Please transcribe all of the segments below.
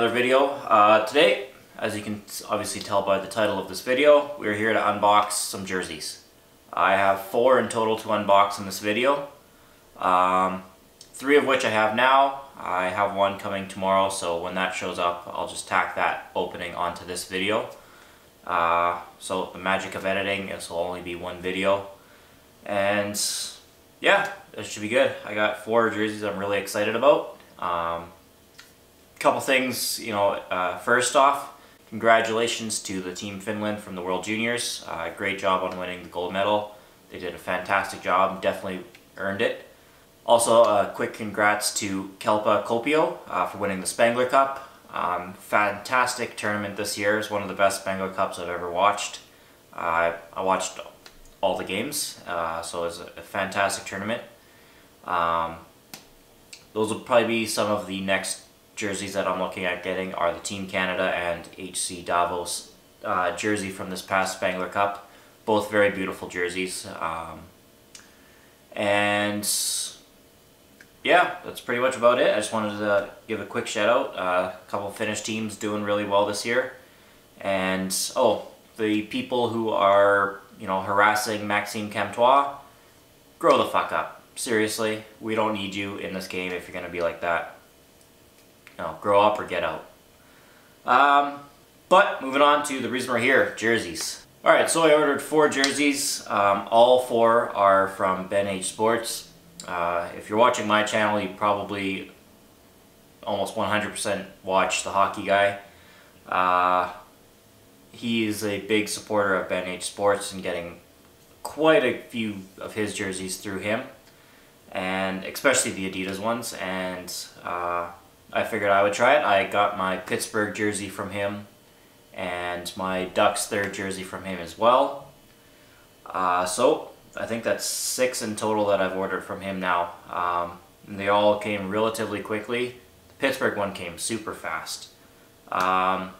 another video. Uh, today, as you can obviously tell by the title of this video, we're here to unbox some jerseys. I have four in total to unbox in this video. Um, three of which I have now. I have one coming tomorrow, so when that shows up, I'll just tack that opening onto this video. Uh, so the magic of editing, this will only be one video. And yeah, it should be good. I got four jerseys I'm really excited about. Um, couple things, you know, uh, first off, congratulations to the Team Finland from the World Juniors. Uh, great job on winning the gold medal. They did a fantastic job, definitely earned it. Also, a quick congrats to KalPa Kuopio uh, for winning the Spengler Cup. Um, fantastic tournament this year. It's one of the best Spengler Cups I've ever watched. Uh, I watched all the games, uh, so it was a, a fantastic tournament. Um, those will probably be some of the next jerseys that I'm looking at getting are the Team Canada and HC Davos uh, jersey from this past Spengler Cup. Both very beautiful jerseys. Um, and yeah, that's pretty much about it. I just wanted to give a quick shout out. Uh, a couple Finnish teams doing really well this year. And, oh, the people who are, you know, harassing Maxime Comtois, grow the fuck up. Seriously, we don't need you in this game if you're going to be like that. No, grow up or get out. Um, but moving on to the reason we're here, jerseys. Alright, so I ordered four jerseys. Um, all four are from Ben H Sports. Uh, if you're watching my channel, you probably almost 100% watch the hockey guy. Uh, he is a big supporter of Ben H Sports and getting quite a few of his jerseys through him. And especially the Adidas ones. And uh, I figured I would try it. I got my Pittsburgh jersey from him and my Ducks third jersey from him as well. Uh, so I think that's six in total that I've ordered from him now. Um, they all came relatively quickly. The Pittsburgh one came super fast. Um,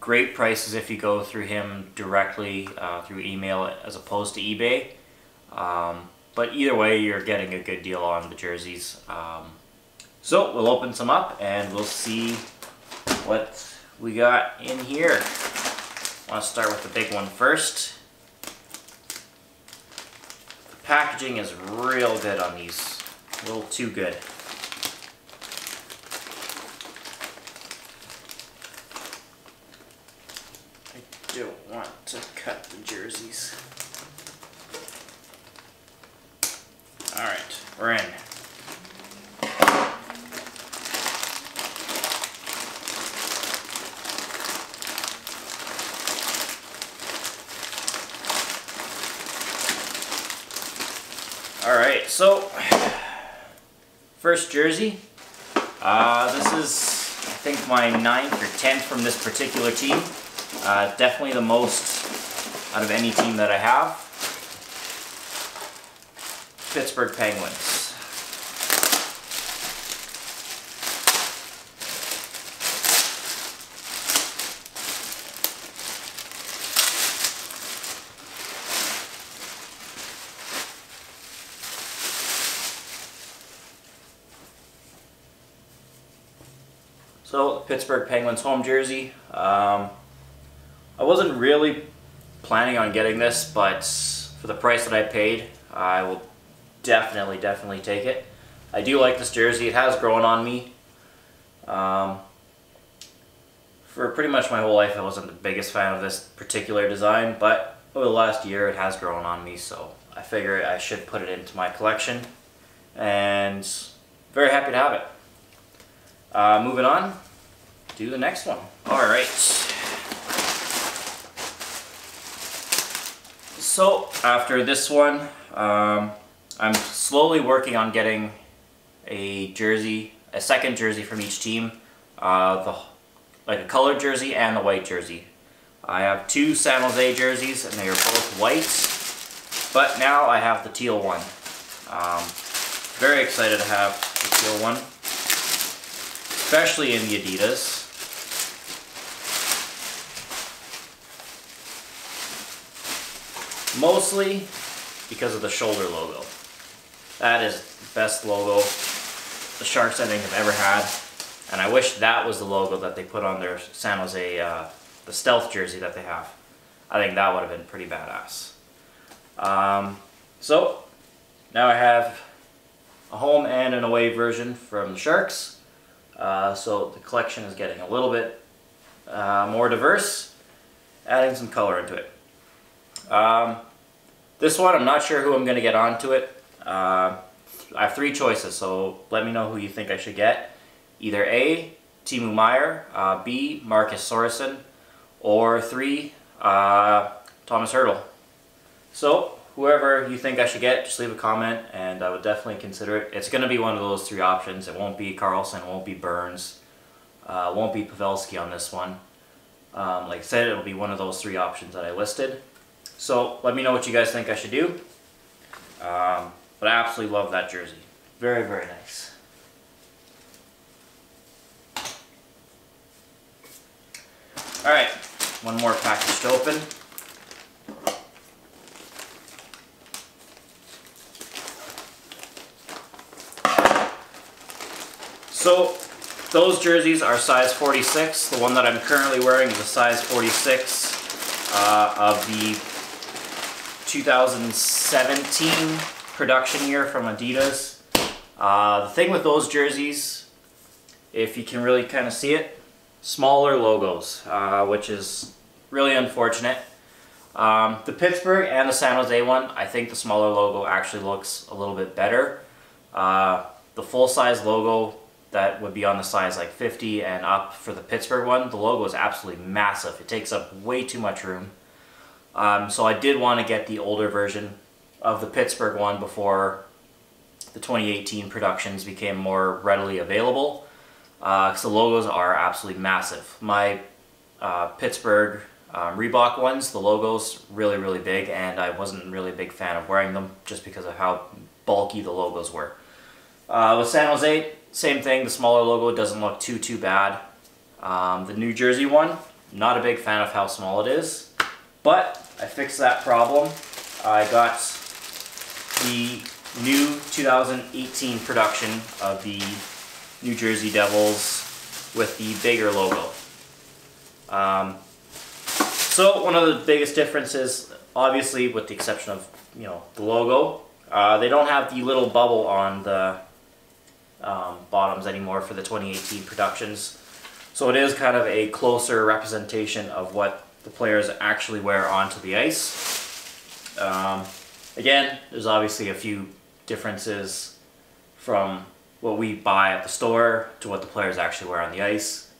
great prices if you go through him directly uh, through email as opposed to eBay. Um, but either way, you're getting a good deal on the jerseys. So we'll open some up and we'll see what we got in here. I want to start with the big one first. The packaging is real good on these. A little too good. I don't want to cut the jerseys. Alright, we're in. Alright, so first jersey. Uh, this is, I think, my ninth or tenth from this particular team. Uh, definitely the most out of any team that I have. Pittsburgh Penguins. So, Pittsburgh Penguins home jersey. Um, I wasn't really planning on getting this, but for the price that I paid, I will definitely, definitely take it. I do like this jersey. It has grown on me. Um, for pretty much my whole life, I wasn't the biggest fan of this particular design, but over the last year, it has grown on me, so I figure I should put it into my collection. And very happy to have it. Uh, moving on, do the next one. Alright. So, after this one, um, I'm slowly working on getting a jersey, a second jersey from each team. Uh, the Like a colored jersey and the white jersey. I have two San Jose jerseys and they are both white. But now I have the teal one. Um, very excited to have the teal one especially in the Adidas. Mostly because of the shoulder logo. That is the best logo the Sharks I think have ever had. And I wish that was the logo that they put on their San Jose, uh, the stealth jersey that they have. I think that would have been pretty badass. Um, so, now I have a home and an away version from the Sharks. Uh, so the collection is getting a little bit uh, more diverse, adding some color into it. Um, this one, I'm not sure who I'm going to get onto it. Uh, I have three choices, so let me know who you think I should get. Either A, Timo Meier, uh, B, Marcus Sorensen, or three, uh, Tomas Hertl. So, whoever you think I should get, just leave a comment and I would definitely consider it. It's going to be one of those three options. It won't be Karlsson, it won't be Burns, uh, won't be Pavelski on this one. Um, like I said, it'll be one of those three options that I listed. So let me know what you guys think I should do. Um, but I absolutely love that jersey. Very, very nice. Alright, one more package to open. So, those jerseys are size 46. The one that I'm currently wearing is a size 46 uh, of the 2017 production year from Adidas. Uh, the thing with those jerseys, if you can really kind of see it, smaller logos, uh, which is really unfortunate. Um, the Pittsburgh and the San Jose one, I think the smaller logo actually looks a little bit better. Uh, the full-size logo that would be on the size like 50 and up for the Pittsburgh one, the logo is absolutely massive. It takes up way too much room. Um, so I did want to get the older version of the Pittsburgh one before the 2018 productions became more readily available because uh, the logos are absolutely massive. My uh, Pittsburgh um, Reebok ones, the logos really really big and I wasn't really a big fan of wearing them just because of how bulky the logos were. Uh, with San Jose, same thing, the smaller logo doesn't look too too bad. Um, the New Jersey one, not a big fan of how small it is, but I fixed that problem. I got the new 2018 production of the New Jersey Devils with the bigger logo. Um, so one of the biggest differences, obviously with the exception of you know the logo, uh, they don't have the little bubble on the um, bottoms anymore for the 2018 productions. So it is kind of a closer representation of what the players actually wear onto the ice. Um, again, there's obviously a few differences from what we buy at the store to what the players actually wear on the ice.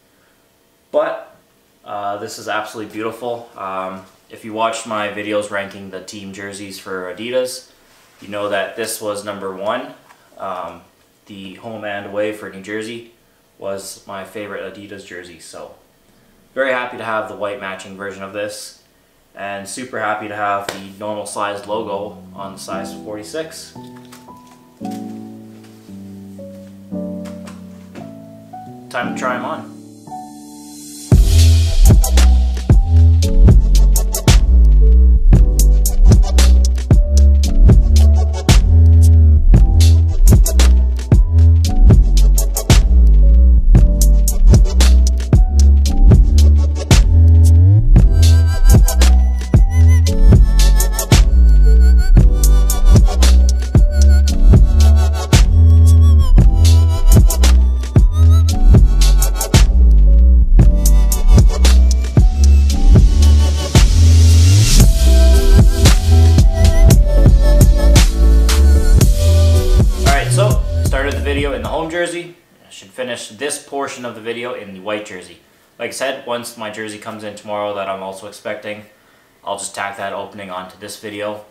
But uh, this is absolutely beautiful. Um, if you watched my videos ranking the team jerseys for Adidas, you know that this was number one. Um, the home and away for New Jersey was my favorite Adidas jersey. So very happy to have the white matching version of this and super happy to have the normal sized logo on size 46. Time to try them on. Finish this portion of the video in the white jersey. Like I said, once my jersey comes in tomorrow that I'm also expecting, I'll just tack that opening onto this video.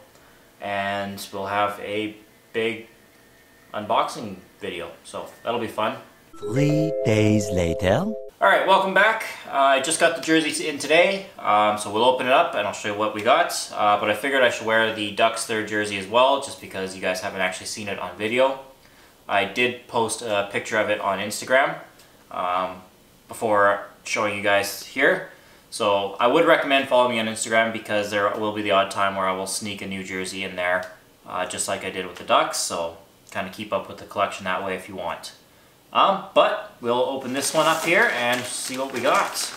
And we'll have a big unboxing video. So that'll be fun. Three days later. Alright, welcome back. Uh, I just got the jersey in today, um, so we'll open it up and I'll show you what we got. Uh, but I figured I should wear the Ducks third jersey as well, just because you guys haven't actually seen it on video. I did post a picture of it on Instagram um, before showing you guys here. So I would recommend following me on Instagram because there will be the odd time where I will sneak a new jersey in there, uh, just like I did with the Ducks. So kind of keep up with the collection that way if you want. Um, but we'll open this one up here and see what we got.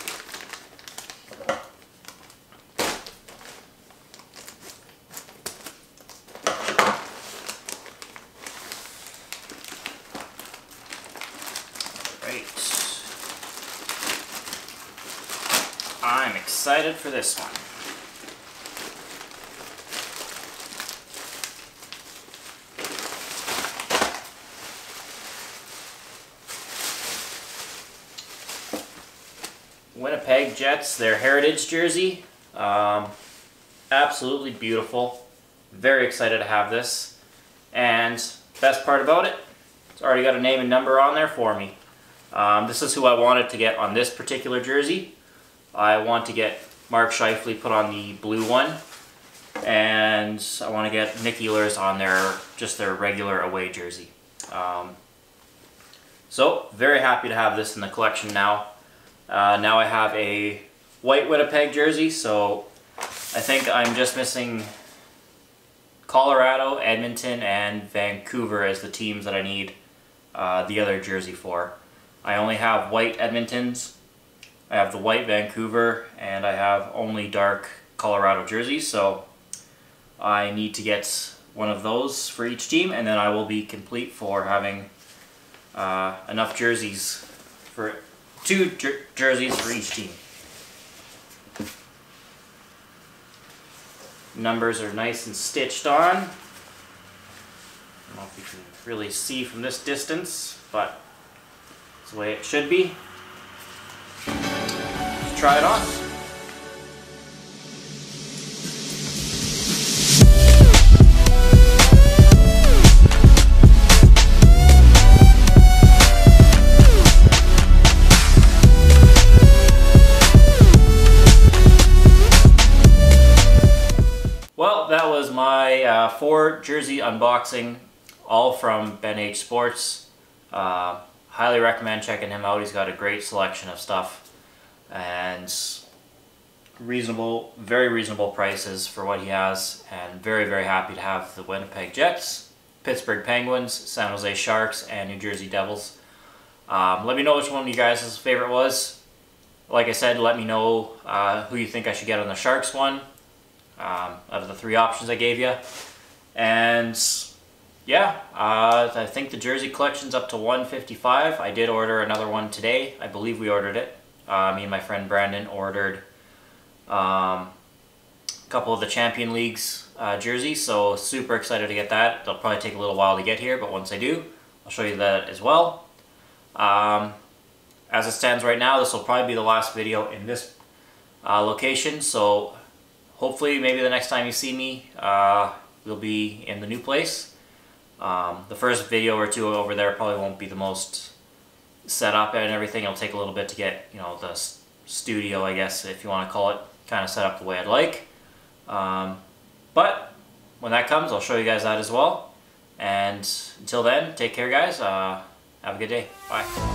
I'm excited for this one. Winnipeg Jets, their heritage jersey. Um, absolutely beautiful. Very excited to have this. And best part about it, it's already got a name and number on there for me. Um, this is who I wanted to get on this particular jersey. I want to get Mark Scheifele put on the blue one. And I want to get Nick Ehlers on their, just their regular away jersey. Um, so, very happy to have this in the collection now. Uh, now I have a white Winnipeg jersey, so I think I'm just missing Colorado, Edmonton, and Vancouver as the teams that I need uh, the other jersey for. I only have white Edmontons, I have the white Vancouver, and I have only dark Colorado jerseys, so I need to get one of those for each team, and then I will be complete for having uh, enough jerseys for two jer jerseys for each team. Numbers are nice and stitched on. I don't know if you can really see from this distance, but it's the way it should be. Try it on. Well, that was my uh, four jersey unboxing, all from Ben H Sports. Uh, highly recommend checking him out. He's got a great selection of stuff and reasonable, very reasonable prices for what he has. And very, very happy to have the Winnipeg Jets, Pittsburgh Penguins, San Jose Sharks, and New Jersey Devils. Um, let me know which one of you guys' favorite was. Like I said, let me know uh, who you think I should get on the Sharks one um, out of the three options I gave you. And yeah, uh, I think the jersey collection's up to 155. I did order another one today. I believe we ordered it. Uh, me and my friend Brandon ordered um, a couple of the Champion Leagues uh, jerseys, so super excited to get that. It'll probably take a little while to get here, but once I do, I'll show you that as well. Um, as it stands right now, this will probably be the last video in this uh, location, so hopefully maybe the next time you see me, uh, we'll be in the new place. Um, the first video or two over there probably won't be the most set up and everything. It'll take a little bit to get, you know, the studio, I guess, if you want to call it, kind of set up the way I'd like. Um, but when that comes, I'll show you guys that as well. And until then, take care, guys. Uh, have a good day. Bye.